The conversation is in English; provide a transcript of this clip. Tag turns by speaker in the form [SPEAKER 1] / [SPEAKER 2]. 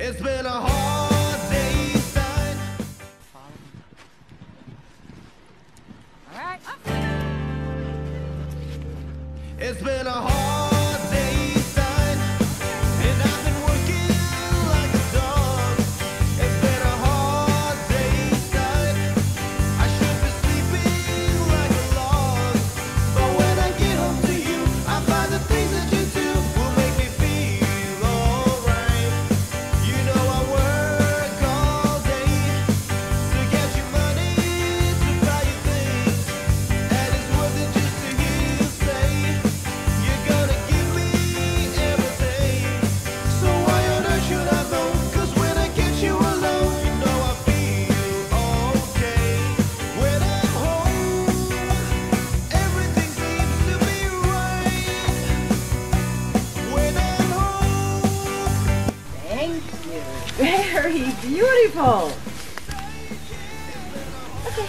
[SPEAKER 1] It's been a hard day's night.
[SPEAKER 2] All right.
[SPEAKER 1] Up. It's been a hard
[SPEAKER 2] Thank you. Very beautiful. Okay.